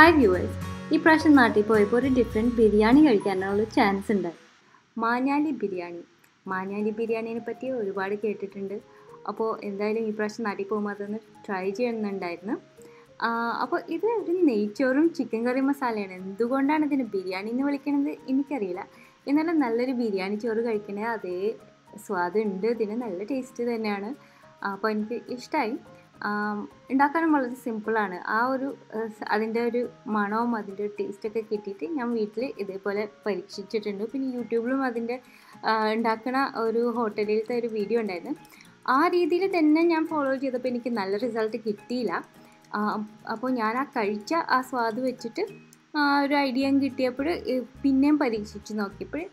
Hi viewers ഈ പ്രാവശ്യം നാട്ടിൽ പോയപ്പോൾ ഒരു ഡിഫറെന്റ് ബിരിയാണി കഴിക്കാനുള്ള ചാൻസ് ഉണ്ട്. മാഞ്ഞാലി ബിരിയാണി. മാഞ്ഞാലി ബിരിയാണിനെ പറ്റി ഒരുപാട് കേട്ടിട്ടുണ്ട്. അപ്പോൾ എന്തായാലും ഈ പ്രാവശ്യം നാട്ടിൽ പോകുമ്പോൾ അതൊന്ന് ട്രൈ ചെയ്യുന്നുണ്ടായിരുന്നു അപ്പോൾ ഇത് ഒരു നെയ്ച്ചോറും ചിക്കൻ കറി മസാലയാണ് എന്തുകൊണ്ടാണ് ഇതിന് ബിരിയാണി എന്ന് വിളിക്കണത് എനിക്കറിയില്ല. എന്നാലും നല്ലൊരു ബിരിയാണി ചോറ് കഴിക്കണേ അതേ സ്വാദുണ്ട് ഇതിന് നല്ല ടേസ്റ്റ് തന്നെയാണ്. അപ്പോൾ എനിക്ക് ഇഷ്ടമായി ഉണ്ടാക്കാനും വളരെ സിമ്പിളാണ് ആ ഒരു അതിന്റെ ഒരു മണവും അതിന്റെ ഒരു ടേസ്റ്റൊക്കെ കിട്ടിയിട്ട് ഞാൻ വീട്ടിൽ ഇതേപോലെ പരീക്ഷിച്ചിട്ടുണ്ട്. പിന്നെ യൂട്യൂബിലും അതിന്റെ ഉണ്ടാക്കണ ഒരു ഹോട്ടലിലത്തെ ഒരു വീഡിയോ ഉണ്ടായിരുന്നു. ആ രീതിയിൽ തന്നെ ഞാൻ ഫോളോ ചെയ്തപ്പോൾ എനിക്ക് നല്ല റിസൾട്ട് കിട്ടിയില്ല. അപ്പോൾ ഞാൻ ആ കഴിച്ച ആ സ്വാദ് വെച്ചിട്ട് ഒരു ഐഡിയ കിട്ടിയപ്പോൾ പിന്നെയും പരീക്ഷിച്ച് നോക്കിയപ്പോൾ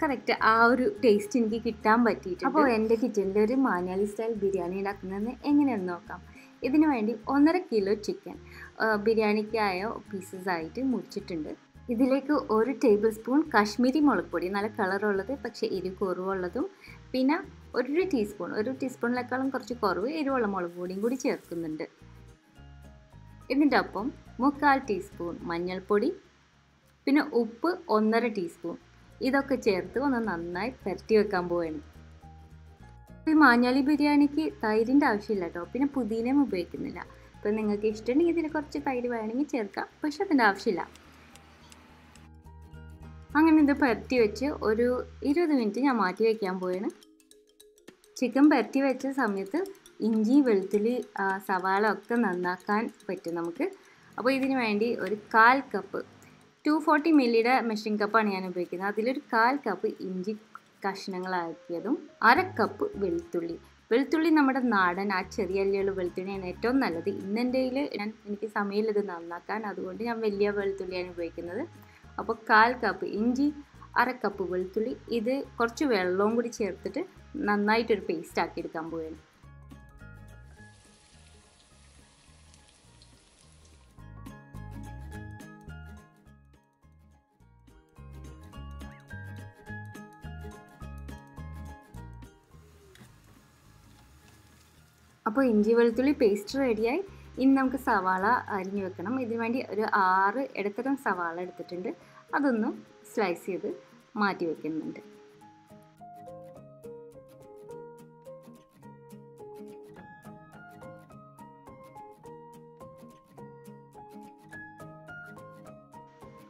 കറക്റ്റ് ആ ഒരു ടേസ്റ്റ് എനിക്ക് കിട്ടാൻ പറ്റിയിട്ട് അപ്പോൾ എന്റെ കിച്ചണിൽ ഒരു മാനാലി സ്റ്റൈൽ ബിരിയാണി ഉണ്ടാക്കുന്നതെന്ന് എങ്ങനെയാണെന്ന് നോക്കാം. ഇതിനു വേണ്ടി ഒന്നര കിലോ ചിക്കൻ ബിരിയാണിക്കായ പീസസ് ആയിട്ട് മുറിച്ചിട്ടുണ്ട്. ഇതിലേക്ക് ഒരു ടേബിൾ സ്പൂൺ കാശ്മീരി മുളക് പൊടി നല്ല കളറുള്ളത് പക്ഷേ എരിവ് കുറവുള്ളതും പിന്നെ ഒരു ടീസ്പൂൺ ഒരു ടീസ്പൂണിനേക്കാളും കുറച്ച് കുറവ് എരിവുള്ള മുളക് പൊടിയും കൂടി ചേർക്കുന്നുണ്ട്. ഇതിന്റെ ഒപ്പം മുക്കാൽ ടീസ്പൂൺ മഞ്ഞൾപ്പൊടി പിന്നെ ഉപ്പ് ഒന്നര ടീസ്പൂൺ ഇതൊക്കെ ചേർത്ത് ഒന്ന് നന്നായി പുരട്ടി വെക്കാൻ പോവാണ്. ഈ മാഞ്ഞാലി ബിരിയാണിക്ക് തൈരിന്റെ ആവശ്യമില്ല കേട്ടോ. പിന്നെ പുതിനയും ഉപയോഗിക്കുന്നില്ല. അപ്പോൾ നിങ്ങൾക്ക് ഇഷ്ടമുണ്ടെങ്കിൽ ഇതിൽ കുറച്ച് തൈര് വേണമെങ്കിൽ ചേർക്കാം. പക്ഷെ അതിന്റെ ആവശ്യമില്ല. അങ്ങനെ ഇത് പുരട്ടി വെച്ച് ഒരു ഇരുപത് മിനിറ്റ് ഞാൻ മാറ്റി വയ്ക്കാൻ പോവാണ്. ചിക്കൻ പുരട്ടി വെച്ച സമയത്ത് ഇഞ്ചി വെളുത്തുള്ളി സവാള ഒക്കെ നന്നാക്കാൻ പറ്റും നമുക്ക്. അപ്പോൾ ഇതിന് വേണ്ടി ഒരു കാൽ കപ്പ് ടു ഫോർട്ടി മില്ലിയുടെ മെഷീൻ കപ്പാണ് ഞാൻ ഉപയോഗിക്കുന്നത്. അതിലൊരു കാൽ കപ്പ് ഇഞ്ചി കഷ്ണങ്ങളാക്കിയതും അര കപ്പ് വെളുത്തുള്ളി. വെളുത്തുള്ളി നമ്മുടെ നാടൻ ആ ചെറിയ അല്ലിയുള്ള വെളുത്തുള്ളിയാണ് ഏറ്റവും നല്ലത്. ഇന്നെന്റെ ഞാൻ എനിക്ക് സമയമില്ല ഇത് നന്നാക്കാൻ. അതുകൊണ്ട് ഞാൻ വലിയ വെളുത്തുള്ളിയാണ് ഉപയോഗിക്കുന്നത്. അപ്പോൾ കാൽ കപ്പ് ഇഞ്ചി അര കപ്പ് വെളുത്തുള്ളി ഇത് കുറച്ച് വെള്ളവും കൂടി ചേർത്തിട്ട് നന്നായിട്ടൊരു പേസ്റ്റ് ആക്കി എടുക്കാൻ പോവുകയാണ്. അപ്പോൾ ഇഞ്ചി വെളുത്തുള്ളി പേസ്റ്റ് റെഡിയായി ഇനി നമുക്ക് സവാള അരിഞ്ഞു വെക്കണം. ഇതിനു വേണ്ടി ഒരു ആറ് ഇടത്തരം സവാള എടുത്തിട്ടുണ്ട്. അതൊന്ന് സ്ലൈസ് ചെയ്ത് മാറ്റി വെക്കുന്നുണ്ട്.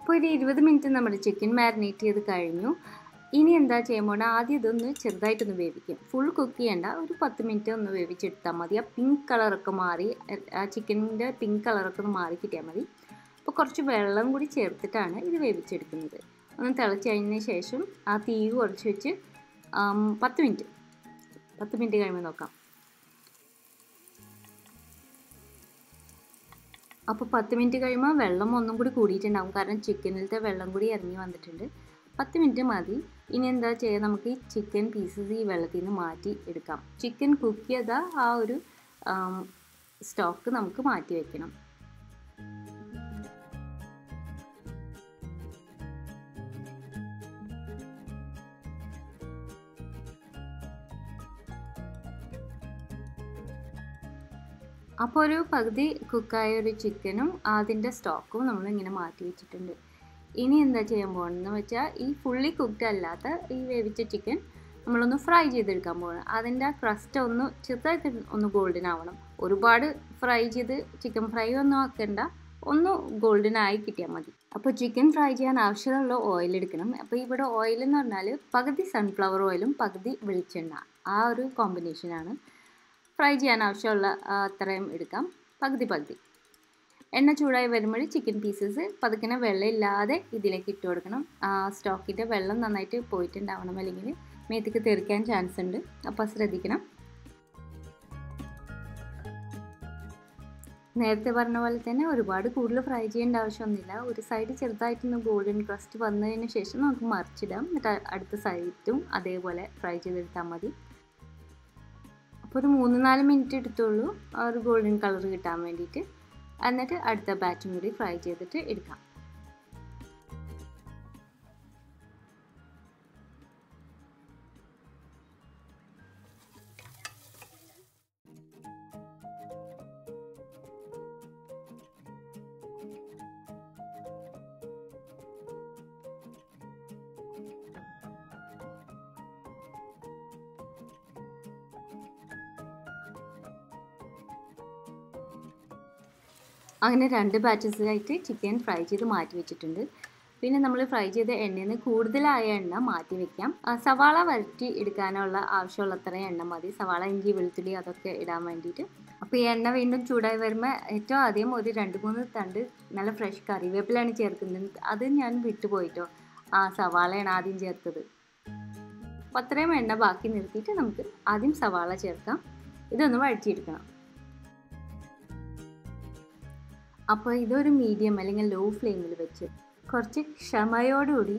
അപ്പോൾ ഒരു ഇരുപത് മിനിറ്റ് നമ്മുടെ ചിക്കൻ മാരിനേറ്റ് ചെയ്ത് കഴിഞ്ഞു. ഇനി എന്താ ചെയ്യാൻ പോകണം ആദ്യം ഇതൊന്ന് ചെറുതായിട്ടൊന്ന് വേവിക്കും. ഫുൾ കുക്ക് ചെയ്യേണ്ട. ഒരു പത്ത് മിനിറ്റ് ഒന്ന് വേവിച്ചെടുത്താൽ മതി. ആ പിങ്ക് കളറൊക്കെ മാറി ആ ചിക്കനിന്റെ പിങ്ക് കളറൊക്കെ ഒന്ന് മാറി കിട്ടിയാൽ മതി. അപ്പോൾ കുറച്ച് വെള്ളം കൂടി ചേർത്തിട്ടാണ് ഇത് വേവിച്ചെടുക്കുന്നത്. ഒന്ന് തിളച്ച് കഴിഞ്ഞതിന് ശേഷം ആ തീ കുറച്ച് വെച്ച് പത്ത് മിനിറ്റ് പത്ത് മിനിറ്റ് കഴിയുമ്പോൾ നോക്കാം. അപ്പോൾ പത്ത് മിനിറ്റ് കഴിയുമ്പോൾ വെള്ളം ഒന്നും കൂടി കൂടിയിട്ടുണ്ടാകും കാരണം ചിക്കനിലത്തെ വെള്ളം കൂടി ഇറങ്ങി വന്നിട്ടുണ്ട്. പത്ത് മിനിറ്റ് മതി. ഇനി എന്താ ചെയ്യുക നമുക്ക് ഈ ചിക്കൻ പീസസ് ഈ വെള്ളത്തിൽ നിന്ന് മാറ്റി എടുക്കാം. ചിക്കൻ കുക്ക് ചെയ്ത ആ ഒരു സ്റ്റോക്ക് നമുക്ക് മാറ്റി വയ്ക്കണം അപ്പോൾ ഒരു പകുതി കുക്കായ ഒരു ചിക്കനും അതിന്റെ സ്റ്റോക്കും നമ്മളിങ്ങനെ മാറ്റി വെച്ചിട്ടുണ്ട്. ഇനി എന്താ ചെയ്യാൻ പോകുന്നതെന്ന് വെച്ചാൽ ഈ ഫുള്ളി കുക്ക്ഡ് അല്ലാത്ത ഈ വേവിച്ച ചിക്കൻ നമ്മളൊന്ന് ഫ്രൈ ചെയ്തെടുക്കാൻ പോകണം അതിന്റെ ആ ക്രസ്റ്റ് ഒന്ന് ചെറുതായിട്ട് ഒന്ന് ഗോൾഡൻ ആവണം. ഒരുപാട് ഫ്രൈ ചെയ്ത് ചിക്കൻ ഫ്രൈ ഒന്നും ആക്കണ്ട. ഒന്ന് ഗോൾഡൻ ആയി കിട്ടിയാൽ മതി. അപ്പോൾ ചിക്കൻ ഫ്രൈ ചെയ്യാൻ ആവശ്യമുള്ള ഓയിൽ എടുക്കണം. അപ്പോൾ ഇവിടെ ഓയിൽ എന്ന് പറഞ്ഞാൽ പകുതി സൺഫ്ലവർ ഓയിലും പകുതി വെളിച്ചെണ്ണ. ആ ഒരു കോമ്പിനേഷനാണ് ഫ്രൈ ചെയ്യാൻ ആവശ്യമുള്ള അത്രയും എടുക്കാം. പകുതി പകുതി. എണ്ണ ചൂടായി വരുമ്പോൾ ചിക്കൻ പീസസ് പതുക്കനെ വെള്ളം ഇല്ലാതെ ഇതിലേക്ക് ഇട്ട് കൊടുക്കണം. സ്റ്റോക്കിന്റെ വെള്ളം നന്നായിട്ട് പോയിട്ടുണ്ടാവണം അല്ലെങ്കിൽ മേത്തേക്ക് തെറിക്കാൻ ചാൻസ് ഉണ്ട്. അപ്പോൾ ശ്രദ്ധിക്കണം. നേരത്തെ പറഞ്ഞ പോലെ തന്നെ ഒരുപാട് കൂടുതൽ ഫ്രൈ ചെയ്യേണ്ട ആവശ്യമൊന്നുമില്ല. ഒരു സൈഡ് ചെറുതായിട്ടൊന്ന് ഗോൾഡൻ ക്രസ്റ്റ് വന്നതിന് ശേഷം നമുക്ക് മറിച്ചിടാം. എന്നിട്ട് അടുത്ത സൈഡും അതേപോലെ ഫ്രൈ ചെയ്തെടുത്താൽ മതി. അപ്പോൾ ഒരു മൂന്ന് നാല് മിനിറ്റ് എടുത്തുള്ളൂ ആ ഒരു ഗോൾഡൻ കളർ കിട്ടാൻ വേണ്ടിയിട്ട്. എന്നിട്ട് അടുത്ത ബാച്ചും കൂടി ഫ്രൈ ചെയ്തിട്ട് എടുക്കാം. അങ്ങനെ രണ്ട് ബാച്ചസിലായിട്ട് ചിക്കൻ ഫ്രൈ ചെയ്ത് മാറ്റി വെച്ചിട്ടുണ്ട്. പിന്നെ നമ്മൾ ഫ്രൈ ചെയ്ത എണ്ണയിൽ നിന്ന് കൂടുതലായ എണ്ണ മാറ്റി വെക്കാം. സവാള വരട്ടി എടുക്കാനുള്ള ആവശ്യമുള്ള അത്രയും എണ്ണ മതി. സവാള ഇഞ്ചി വെളുത്തുള്ളി അതൊക്കെ ഇടാൻ വേണ്ടിയിട്ട്. അപ്പോൾ ഈ എണ്ണ വീണ്ടും ചൂടായി വരുമ്പോൾ ഏറ്റവും ആദ്യം ഒരു രണ്ട് മൂന്ന് തണ്ട് നല്ല ഫ്രഷ് കറിവേപ്പിലാണ് ചേർക്കുന്നത്. അത് ഞാൻ വിട്ടുപോയിട്ടോ ആ സവാളയാണ് ആദ്യം ചേർത്തത്. അപ്പോൾ അത്രയും എണ്ണ ബാക്കി നിർത്തിയിട്ട് നമുക്ക് ആദ്യം സവാള ചേർക്കാം. ഇതൊന്ന് വഴറ്റിയെടുക്കണം. അപ്പോൾ ഇതൊരു മീഡിയം അല്ലെങ്കിൽ ലോ ഫ്ലെയിമിൽ വെച്ച് കുറച്ച് ക്ഷമയോടുകൂടി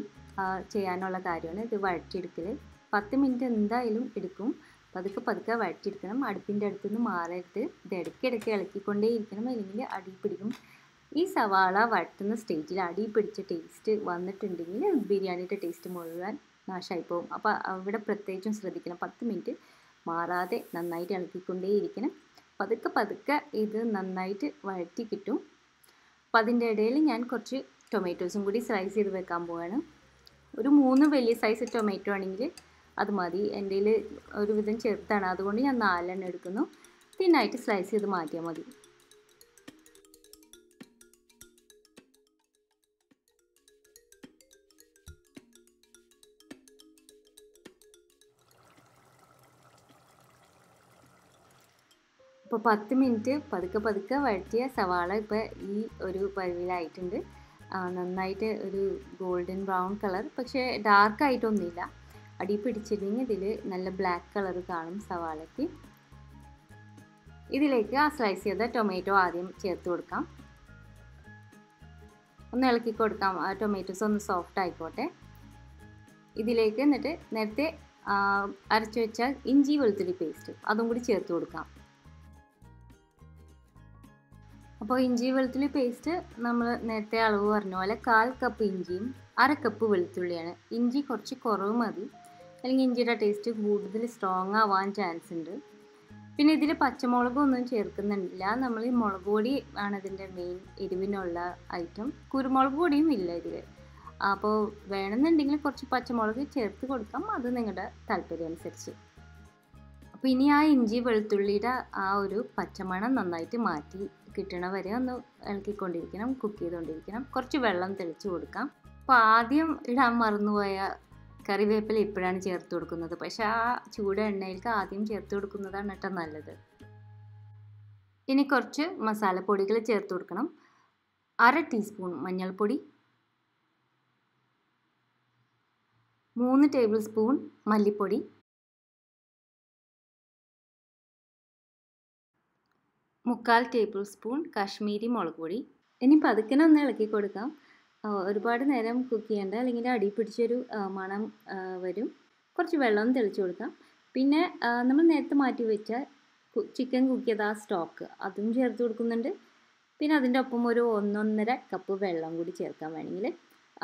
ചെയ്യാനുള്ള കാര്യമാണ് ഇത് വഴറ്റിയെടുക്കൽ പത്ത് മിനിറ്റ് എന്തായാലും എടുക്കും. പതുക്കെ പതുക്കെ വഴറ്റിയെടുക്കണം. അടുപ്പിന്റെ അടുത്തുനിന്ന് മാറരുത് ഇത് ഇടയ്ക്കിടയ്ക്ക് ഇളക്കിക്കൊണ്ടേ ഇരിക്കണം അല്ലെങ്കിൽ അടി പിടിക്കും. ഈ സവാള വഴറ്റുന്ന സ്റ്റേജിൽ അടി പിടിച്ച ടേസ്റ്റ് വന്നിട്ടുണ്ടെങ്കിൽ ബിരിയാണിയുടെ ടേസ്റ്റ് മുഴുവൻ നാശമായി പോകും. അപ്പോൾ അവിടെ പ്രത്യേകിച്ചും ശ്രദ്ധിക്കണം. പത്ത് മിനിറ്റ് മാറാതെ നന്നായിട്ട് ഇളക്കിക്കൊണ്ടേ ഇരിക്കണം പതുക്കെ പതുക്കെ ഇത് നന്നായിട്ട് വഴറ്റി കിട്ടും. അപ്പോൾ അതിന്റെ ഇടയിൽ ഞാൻ കുറച്ച് ടൊമാറ്റോസും കൂടി സ്ലൈസ് ചെയ്ത് വെക്കാൻ പോവാണ്. ഒരു മൂന്ന് വലിയ സൈസ് ടൊമാറ്റോ ആണെങ്കിൽ അത് മതി. എന്റെ ഒരുവിധം ചെറുതാണ്. അതുകൊണ്ട് ഞാൻ നാലെണ്ണം എടുക്കുന്നു. തിന്നായിട്ട് സ്ലൈസ് ചെയ്ത് മാറ്റിയാൽ മതി. ഇപ്പോൾ പത്ത് മിനിറ്റ് പതുക്കെ പതുക്കെ വഴറ്റിയ സവാള ഇപ്പോൾ ഈ ഒരു പരുവിലായിട്ടുണ്ട് നന്നായിട്ട് ഒരു ഗോൾഡൻ ബ്രൗൺ കളർ പക്ഷേ ഡാർക്ക് ആയിട്ടൊന്നുമില്ല. അടി പിടിച്ചില്ലെങ്കിൽ ഇതിൽ നല്ല ബ്ലാക്ക് കളർ കാണും സവാളയ്ക്ക്. ഇതിലേക്ക് ആ സ്ലൈസ് ചെയ്ത ടൊമാറ്റോ ആദ്യം ചേർത്ത് കൊടുക്കാം. ഒന്ന് ഇളക്കി കൊടുക്കാം. ആ ടൊമാറ്റോസ് ഒന്ന് സോഫ്റ്റ് ആയിക്കോട്ടെ. ഇതിലേക്ക് എന്നിട്ട് നേരത്തെ അരച്ചു വെച്ച ഇഞ്ചി വെളുത്തുള്ളി പേസ്റ്റ് അതും കൂടി ചേർത്ത് കൊടുക്കാം. അപ്പോൾ ഇഞ്ചി വെളുത്തുള്ളി പേസ്റ്റ് നമ്മൾ നേരത്തെ അളവ് പറഞ്ഞ പോലെ കാൽ കപ്പ് ഇഞ്ചിയും അര കപ്പ് വെളുത്തുള്ളിയാണ്. ഇഞ്ചി കുറച്ച് കുറവ് മതി. അല്ലെങ്കിൽ ഇഞ്ചിയുടെ ടേസ്റ്റ് കൂടുതൽ സ്ട്രോങ് ആവാൻ ചാൻസ് ഉണ്ട്. പിന്നെ ഇതിൽ പച്ചമുളകൊന്നും ചേർക്കുന്നില്ല നമ്മൾ ഈ മുളക് പൊടി ആണ് ഇതിന്റെ മെയിൻ എരിവിനുള്ള ഐറ്റം കുരുമുളക് പൊടിയും ഇല്ല ഇതിൽ അപ്പോൾ വേണമെന്നുണ്ടെങ്കിൽ കുറച്ച് പച്ചമുളക് ചേർത്ത് കൊടുക്കാം. അത് നിങ്ങളുടെ താല്പര്യം അനുസരിച്ച്. അപ്പോൾ ഇനി ആ ഇഞ്ചി വെളുത്തുള്ളിയുടെ ആ ഒരു പച്ചമണം നന്നായിട്ട് മാറ്റി കിട്ടണ വരെ ഒന്ന് ഇളക്കിക്കൊണ്ടിരിക്കണം കുക്ക് ചെയ്തുകൊണ്ടിരിക്കണം കുറച്ച് വെള്ളം തെളിച്ച് കൊടുക്കാം. അപ്പോൾ ആദ്യം ഇടാൻ മറന്നുപോയ കറിവേപ്പില ഇപ്പോഴാണ് ചേർത്ത് കൊടുക്കുന്നത്. പക്ഷേ ആ ചൂട് എണ്ണയിലേക്ക് ആദ്യം ചേർത്ത് കൊടുക്കുന്നതാണ് കേട്ടോ നല്ലത്. ഇനി കുറച്ച് മസാലപ്പൊടികൾ ചേർത്ത് കൊടുക്കണം. അര ടീസ്പൂൺ മഞ്ഞൾപ്പൊടി. മൂന്ന് ടേബിൾ സ്പൂൺ മല്ലിപ്പൊടി. മുക്കാൽ ടേബിൾ സ്പൂൺ കാശ്മീരി മുളക് പൊടി. ഇനി പതുക്കനെ ഒന്ന് ഇളക്കി കൊടുക്കാം. ഒരുപാട് നേരം കുക്ക് ചെയ്യേണ്ട അല്ലെങ്കിൽ അടി പിടിച്ചൊരു മണം വരും. കുറച്ച് വെള്ളം തെളിച്ച് കൊടുക്കാം. പിന്നെ നമ്മൾ നേരത്തെ മാറ്റി വെച്ച ചിക്കൻ കുക്ക് ചെയ്ത ആ സ്റ്റോക്ക് അതും ചേർത്ത് കൊടുക്കുന്നുണ്ട്. പിന്നെ അതിന്റെ ഒപ്പം ഒരു ഒന്നൊന്നര കപ്പ് വെള്ളം കൂടി ചേർക്കാൻ വേണമെങ്കിൽ.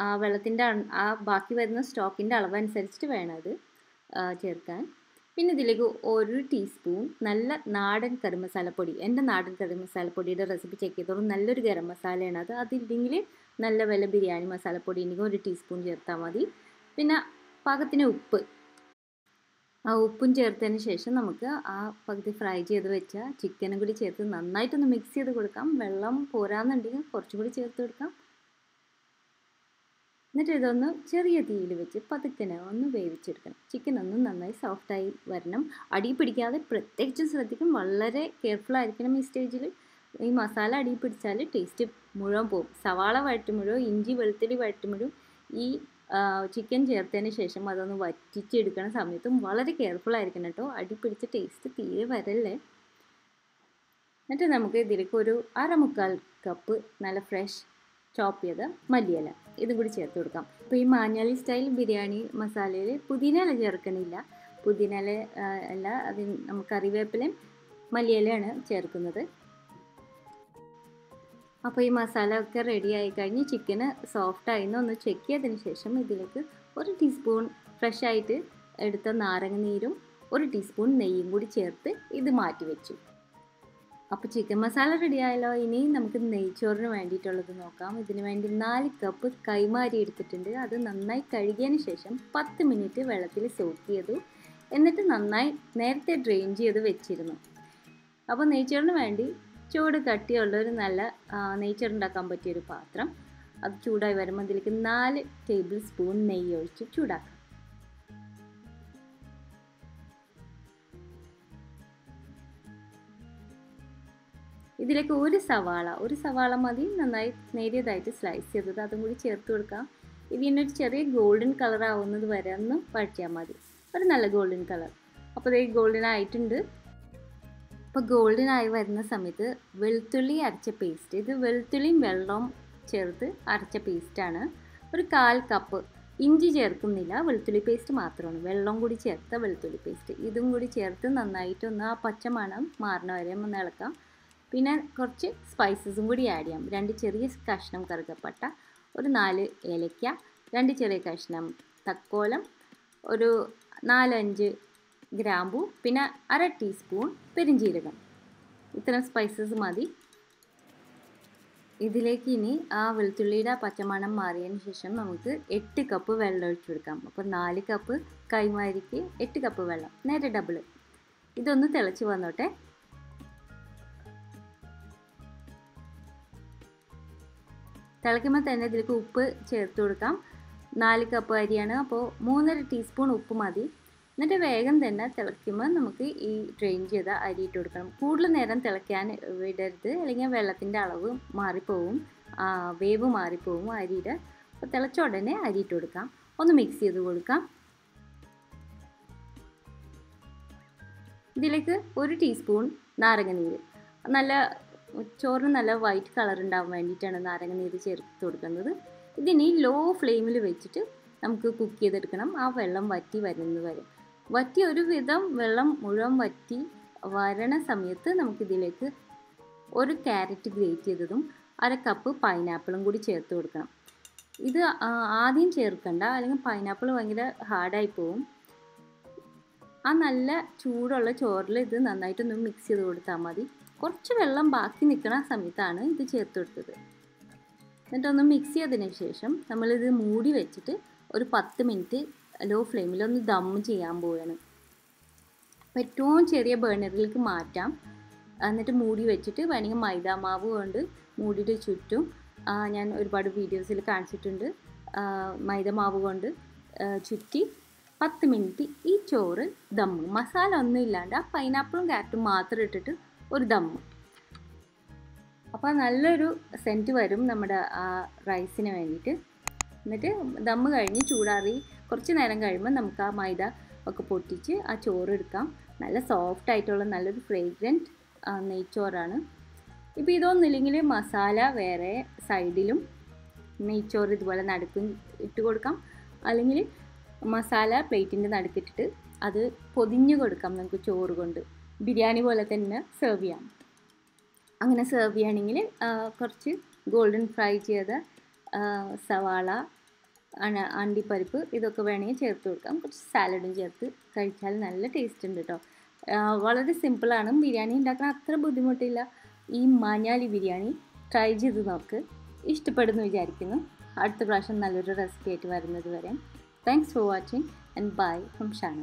ആ വെള്ളത്തിന്റെ ആ ബാക്കി വരുന്ന സ്റ്റോക്കിന്റെ അളവനുസരിച്ചിട്ട് വേണം അത് ചേർക്കാൻ. പിന്നെ ഇതിലേക്ക് ഒരു ടീസ്പൂൺ നല്ല നാടൻ ഗരം മസാലപ്പൊടി എന്റെ നാടൻ ഗരം മസാലപ്പൊടിയുടെ റെസിപ്പി ചെക്ക് ചെയ്തോളൂ. നല്ലൊരു ഗരം മസാലയാണ് അത്. അതില്ലെങ്കിൽ നല്ല വില ബിരിയാണി മസാലപ്പൊടി ഉണ്ടെങ്കിൽ ഒരു ടീസ്പൂൺ ചേർത്താൽ മതി. പിന്നെ പാകത്തിന് ഉപ്പ്. ആ ഉപ്പും ചേർത്തതിന് ശേഷം നമുക്ക് ആ പകുതി ഫ്രൈ ചെയ്ത് വെച്ച ചിക്കനും കൂടി ചേർത്ത് നന്നായിട്ടൊന്ന് മിക്സ് ചെയ്ത് കൊടുക്കാം. വെള്ളം പോരാന്നുണ്ടെങ്കിൽ കുറച്ചും കൂടി ചേർത്ത് കൊടുക്കാം. എന്നിട്ട് ഇതൊന്ന് ചെറിയ തീയിൽ വെച്ച് പതുക്കനെ ഒന്ന് വേവിച്ചെടുക്കണം. ചിക്കൻ ഒന്ന് നന്നായി സോഫ്റ്റായി വരണം. അടി പിടിക്കാതെ പ്രത്യേകിച്ചും ശ്രദ്ധിക്കും വളരെ കെയർഫുൾ ആയിരിക്കണം ഈ സ്റ്റേജിൽ ഈ മസാല അടി പിടിച്ചാൽ ടേസ്റ്റ് മുഴുവൻ പോകും. സവാള വഴറ്റുമ്പോഴോ ഇഞ്ചി വെളുത്തുള്ളി വഴറ്റുമ്പോഴും ഈ ചിക്കൻ ചേർത്തതിന് ശേഷം അതൊന്ന് വറ്റിച്ചെടുക്കണ സമയത്തും വളരെ കെയർഫുൾ ആയിരിക്കണം കേട്ടോ അടി പിടിച്ച ടേസ്റ്റ് തീരെ വരല്ലേ? എന്നിട്ട് നമുക്ക് ഇതിലേക്ക് ഒരു അരമുക്കാൽ കപ്പ് നല്ല ഫ്രഷ് ചോപ്പ് ചെയ്ത മല്ലിയില. ഇതും കൂടി ചേർത്ത് കൊടുക്കാം. അപ്പോൾ ഈ മാഞ്ഞാലി സ്റ്റൈൽ ബിരിയാണി മസാലയിൽ പുതിന ഇല ചേർക്കണില്ല. പുതിന ഇല അല്ല അത് നമുക്ക് കറിവേപ്പിലയും മല്ലിയിലയാണ് ചേർക്കുന്നത്. അപ്പോൾ ഈ മസാല ഒക്കെ റെഡി ആയി കഴിഞ്ഞ് ചിക്കന് സോഫ്റ്റ് ആയിരുന്നു ഒന്ന് ചെക്ക് ചെയ്തതിന് ശേഷം ഇതിലേക്ക് ഒരു ടീസ്പൂൺ ഫ്രഷ് ആയിട്ട് എടുത്ത നാരങ്ങ നീരും ഒരു ടീസ്പൂൺ നെയ്യും കൂടി ചേർത്ത് ഇത് മാറ്റി വെച്ചു. അപ്പോൾ ചിക്കൻ മസാല റെഡിയായല്ലോ ഇനി നമുക്ക് നെയ്ച്ചോറിന് വേണ്ടിയിട്ടുള്ളത് നോക്കാം. ഇതിന് വേണ്ടി നാല് കപ്പ് കൈമാരി എടുത്തിട്ടുണ്ട്. അത് നന്നായി കഴുകിയതിന് ശേഷം പത്ത് മിനിറ്റ് വെള്ളത്തിൽ സോക്ക് ചെയ്തു. എന്നിട്ട് നന്നായി നേരത്തെ ഡ്രെയിൻ ചെയ്ത് വെച്ചിരുന്നു. അപ്പോൾ നെയ്ച്ചോറിന് വേണ്ടി ചൂട് കട്ടിയുള്ള ഒരു നല്ല നെയ്ച്ചോറുണ്ടാക്കാൻ പറ്റിയൊരു പാത്രം. അത് ചൂടായി വരുമ്പോൾ അതിലേക്ക് നാല് ടേബിൾ സ്പൂൺ നെയ്യ് ഒഴിച്ച് ചൂടാക്കാം. ഇതിലേക്ക് ഒരു സവാള ഒരു സവാള മതി. നന്നായി നേരിയതായിട്ട് സ്ലൈസ് ചെയ്തത്. അതും കൂടി ചേർത്ത് കൊടുക്കാം. ഇതിനൊരു ഒരു ചെറിയ ഗോൾഡൻ കളർ ആവുന്നത് വരെ ഒന്ന് വഴറ്റിയാൽ മതി. ഒരു നല്ല ഗോൾഡൻ കളർ അപ്പോൾ ഇത് ഗോൾഡൻ ആയിട്ടുണ്ട്. അപ്പോൾ ഗോൾഡൻ ആയി വരുന്ന സമയത്ത് വെളുത്തുള്ളി അരച്ച പേസ്റ്റ് ഇത് വെളുത്തുള്ളിയും വെള്ളവും ചേർത്ത് അരച്ച പേസ്റ്റാണ് ഒരു കാൽ കപ്പ് ഇഞ്ചി ചേർക്കുന്നില്ല. വെളുത്തുള്ളി പേസ്റ്റ് മാത്രമാണ്. വെള്ളം കൂടി ചേർത്ത വെളുത്തുള്ളി പേസ്റ്റ് ഇതും കൂടി ചേർത്ത് നന്നായിട്ടൊന്ന് ആ പച്ചമണം മാറണ വരെ ഒന്ന് ഇളക്കാം. പിന്നെ കുറച്ച് സ്പൈസസും കൂടി ആഡ് ചെയ്യാം. രണ്ട് ചെറിയ കഷ്ണം കറുകപ്പട്ട ഒരു നാല് ഏലയ്ക്ക രണ്ട് ചെറിയ കഷ്ണം തക്കോലം ഒരു നാലഞ്ച് ഗ്രാമ്പു പിന്നെ അര ടീസ്പൂൺ പെരിഞ്ജീരകം ഇത്തരം സ്പൈസസ് മതി. ഇതിലേക്ക് ഇനി ആ വെളുത്തുള്ളിയുടെ പച്ചമണം മാറിയതിന് ശേഷം നമുക്ക് എട്ട് കപ്പ് വെള്ളം ഒഴിച്ചു കൊടുക്കാം അപ്പോൾ നാല് കപ്പ് കൈമാരിക്ക് എട്ട് കപ്പ് വെള്ളം. നേരെ ഡബിൾ ഇതൊന്ന് തിളച്ച് വന്നോട്ടെ. തിളയ്ക്കുമ്പോൾ തന്നെ ഇതിലേക്ക് ഉപ്പ് ചേർത്ത് കൊടുക്കാം. നാല് കപ്പ് അരിയാണ്. അപ്പോൾ മൂന്നര ടീസ്പൂൺ ഉപ്പ് മതി. എന്നിട്ട് വേഗം തന്നെ തിളയ്ക്കുമ്പോൾ നമുക്ക് ഈ ഡ്രെയിൻ ചെയ്ത അരി ഇട്ട് കൊടുക്കണം. കൂടുതൽ നേരം തിളയ്ക്കാൻ വിടരുത്. അല്ലെങ്കിൽ വെള്ളത്തിന്റെ അളവ് മാറിപ്പോവും. വേവ് മാറിപ്പോവും അരിയുടെ. അപ്പോൾ തിളച്ച ഉടനെ അരി ഇട്ട് കൊടുക്കാം. ഒന്ന് മിക്സ് ചെയ്ത് കൊടുക്കാം. ഇതിലേക്ക് ഒരു ടീസ്പൂൺ നാരങ്ങ നീര്. നല്ല ചോറിന് നല്ല വൈറ്റ് കളർ ഉണ്ടാവാൻ വേണ്ടിയിട്ടാണ് നാരങ്ങ നീര് ചേർത്ത് കൊടുക്കുന്നത്. ഇതിനി ലോ ഫ്ലെയിമിൽ വെച്ചിട്ട് നമുക്ക് കുക്ക് ചെയ്തെടുക്കണം. ആ വെള്ളം വറ്റി വരുന്നത് വരെ. വറ്റി ഒരു വിധം വെള്ളം മുഴുവൻ വറ്റി വരണ സമയത്ത് നമുക്കിതിലേക്ക് ഒരു ക്യാരറ്റ് ഗ്രേറ്റ് ചെയ്തതും അര കപ്പ് പൈനാപ്പിളും കൂടി ചേർത്ത് കൊടുക്കണം. ഇത് ആദ്യം ചേർക്കണ്ട. അല്ലെങ്കിൽ പൈനാപ്പിൾ ഭയങ്കര ഹാർഡായി പോവും. ആ നല്ല ചൂടുള്ള ചോറിൽ ഇത് നന്നായിട്ടൊന്ന് മിക്സ് ചെയ്ത് കൊടുത്താൽ മതി. കുറച്ച് വെള്ളം ബാക്കി നിൽക്കുന്ന സമയത്താണ് ഇത് ചേർത്ത് കൊടുത്തത്. എന്നിട്ടൊന്ന് മിക്സ് ചെയ്തതിന് ശേഷം നമ്മളിത് മൂടി വെച്ചിട്ട് ഒരു പത്ത് മിനിറ്റ് ലോ ഫ്ലെയിമിൽ ഒന്ന് ദം ചെയ്യാൻ പോവുകയാണ് അപ്പോൾ ഏറ്റവും ചെറിയ ബേണറിലേക്ക് മാറ്റാം. എന്നിട്ട് മൂടി വെച്ചിട്ട് വേണമെങ്കിൽ മൈദാമാവ് കൊണ്ട് മൂടിയിട്ട് ചുറ്റും ഞാൻ ഒരുപാട് വീഡിയോസിൽ കാണിച്ചിട്ടുണ്ട്. മൈദമാവ് കൊണ്ട് ചുറ്റി പത്ത് മിനിറ്റ് ഈ ചോറ് ദമ്മ്. മസാല ഒന്നും ഇല്ലാണ്ട് ആ പൈനാപ്പിളും ക്യാരറ്റും മാത്രം ഇട്ടിട്ട് ഒരു ദമ്മ് അപ്പോൾ നല്ലൊരു സെന്റ് വരും നമ്മുടെ ആ റൈസിന് വേണ്ടിയിട്ട്. എന്നിട്ട് ദമ്മ് കഴിഞ്ഞ് ചൂടാറി കുറച്ച് നേരം കഴിയുമ്പോൾ നമുക്ക് ആ മൈദ ഒക്കെ പൊട്ടിച്ച് ആ ചോറ് എടുക്കാം. നല്ല സോഫ്റ്റ് ആയിട്ടുള്ള നല്ലൊരു ഫ്രേഗ്രന്റ് നെയ്ച്ചോറാണ്. ഇപ്പോൾ ഇതൊന്നുമില്ലെങ്കിൽ മസാല വേറെ സൈഡിലും നെയ്ച്ചോറ് ഇതുപോലെ നടുക്കും ഇട്ട് കൊടുക്കാം. അല്ലെങ്കിൽ മസാല പ്ലേറ്റിന്റെ നടുക്കിട്ടിട്ട് അത് പൊതിഞ്ഞ് കൊടുക്കാം നമുക്ക് ചോറ് കൊണ്ട്. ബിരിയാണി പോലെ തന്നെ സെർവ് ചെയ്യാം. അങ്ങനെ സെർവ് ചെയ്യുകയാണെങ്കിൽ കുറച്ച് ഗോൾഡൻ ഫ്രൈ ചെയ്ത സവാള അണ അണ്ടിപ്പരിപ്പ് ഇതൊക്കെ വേണമെങ്കിൽ ചേർത്ത് കൊടുക്കാം. കുറച്ച് സാലഡും ചേർത്ത് കഴിച്ചാൽ നല്ല ടേസ്റ്റ് ഉണ്ട് കേട്ടോ വളരെ സിമ്പിളാണ് ബിരിയാണി ഉണ്ടാക്കാൻ അത്ര ബുദ്ധിമുട്ടില്ല. ഈ മഞ്ഞാലി ബിരിയാണി ട്രൈ ചെയ്ത് നോക്ക് ഇഷ്ടപ്പെടുന്നു വിചാരിക്കുന്നു. അടുത്ത പ്രാവശ്യം നല്ലൊരു റെസിപ്പി ആയിട്ട് വരുന്നത് വരെ. Thanks for watching and bye from Shana